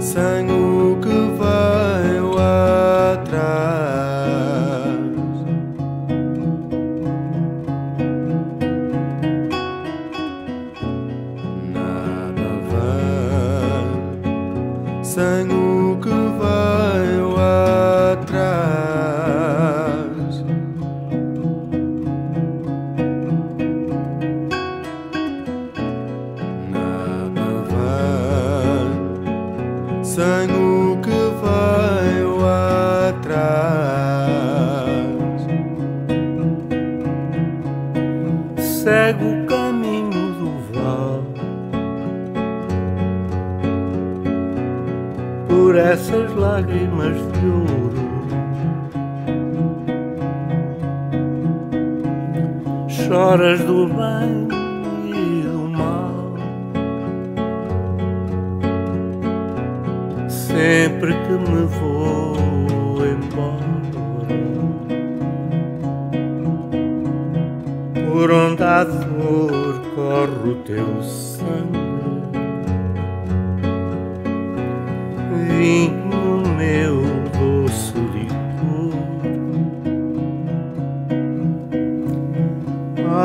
vem por essas lágrimas de ouro. Choras do bem e do mal. Sempre que me vou embora, por onde há dor corre o teu sangue. Vinho meu doce licor.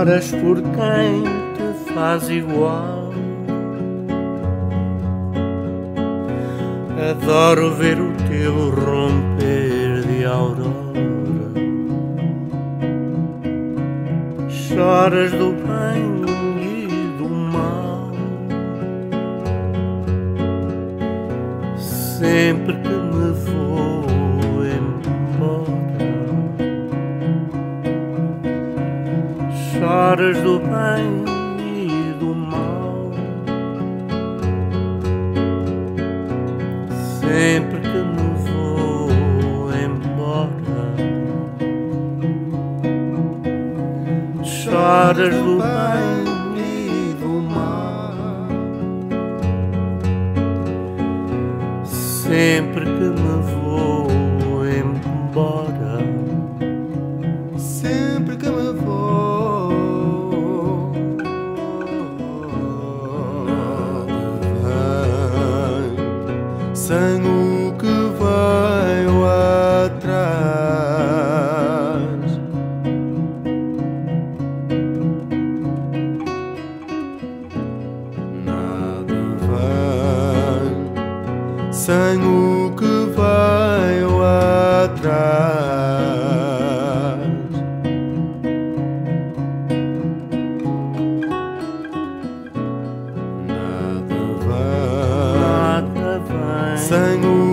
Oras por quem te faz igual. Adoro ver o teu romper de aurora. Choras do bem sempre que me vou embora. Choras do bem e do mal. Sempre que me vou embora. Choras do bem sempre que me vou embora. Sem o que veio atrás. Nada vem Nada vem sem o